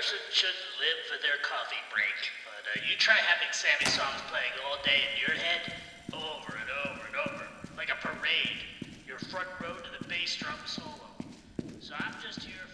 person should live for their coffee break. But uh, you try having Sammy songs playing all day in your head, over and over and over, like a parade. Your front row to the bass drum solo. So I'm just here for